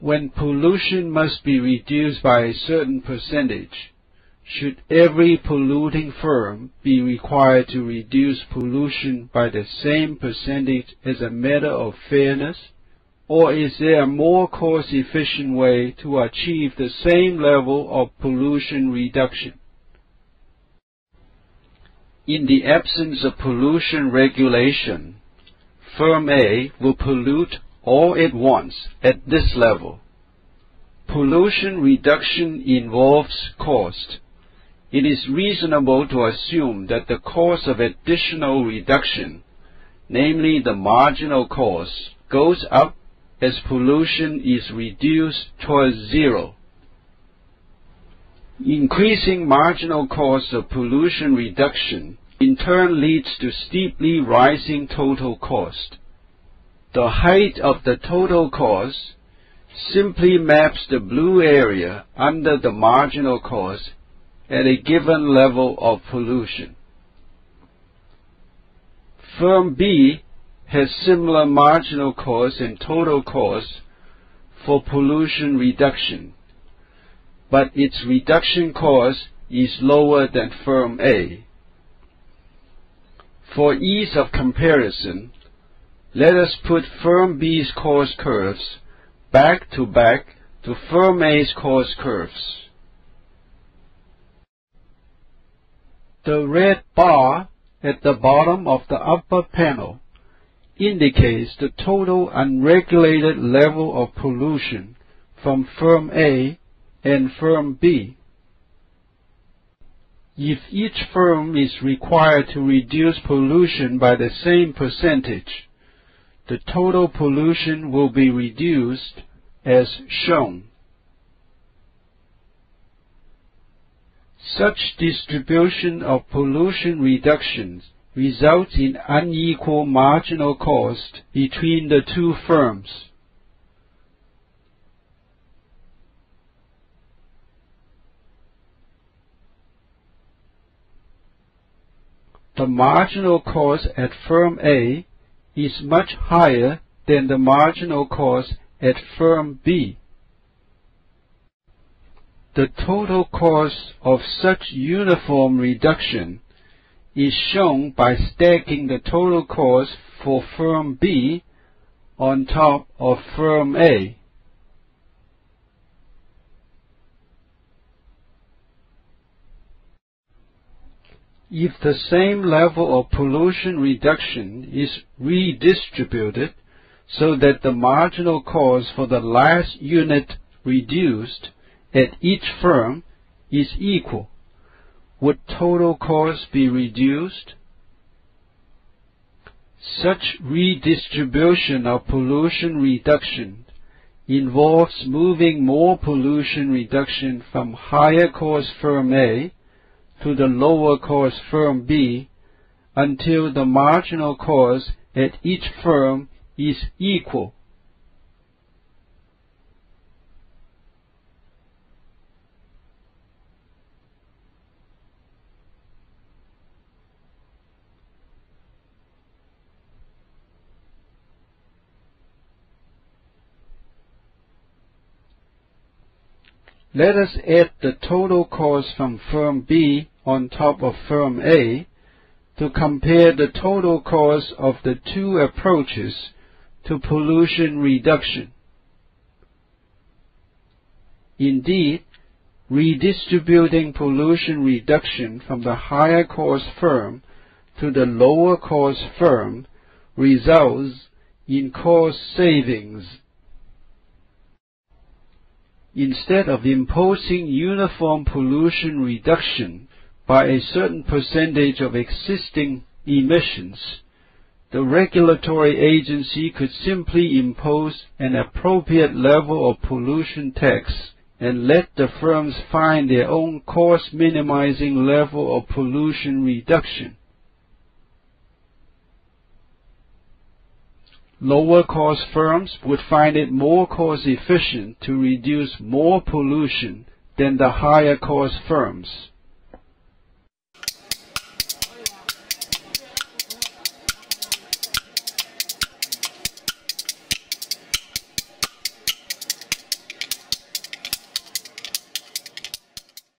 when pollution must be reduced by a certain percentage, should every polluting firm be required to reduce pollution by the same percentage as a matter of fairness? Or is there a more cost-efficient way to achieve the same level of pollution reduction? In the absence of pollution regulation, Firm A will pollute all at once at this level. Pollution reduction involves cost. It is reasonable to assume that the cost of additional reduction, namely the marginal cost, goes up as pollution is reduced towards zero. Increasing marginal cost of pollution reduction in turn leads to steeply rising total cost. The height of the total cost simply maps the blue area under the marginal cost at a given level of pollution. Firm B has similar marginal cost and total cost for pollution reduction, but its reduction cost is lower than firm A. For ease of comparison, let us put firm B's cost curves back to back to firm A's cost curves. The red bar at the bottom of the upper panel indicates the total unregulated level of pollution from firm A and firm B. If each firm is required to reduce pollution by the same percentage, the total pollution will be reduced as shown. Such distribution of pollution reductions results in unequal marginal cost between the two firms. The marginal cost at firm A is much higher than the marginal cost at firm B. The total cost of such uniform reduction is shown by stacking the total cost for firm B on top of firm A. If the same level of pollution reduction is redistributed so that the marginal cost for the last unit reduced at each firm is equal, would total cost be reduced? Such redistribution of pollution reduction involves moving more pollution reduction from higher cost firm A to the lower cost firm B until the marginal cost at each firm is equal. Let us add the total cost from firm B on top of firm A to compare the total cost of the two approaches to pollution reduction. Indeed, redistributing pollution reduction from the higher cost firm to the lower cost firm results in cost savings. Instead of imposing uniform pollution reduction by a certain percentage of existing emissions, the regulatory agency could simply impose an appropriate level of pollution tax and let the firms find their own cost minimizing level of pollution reduction. Lower cost firms would find it more cost efficient to reduce more pollution than the higher cost firms.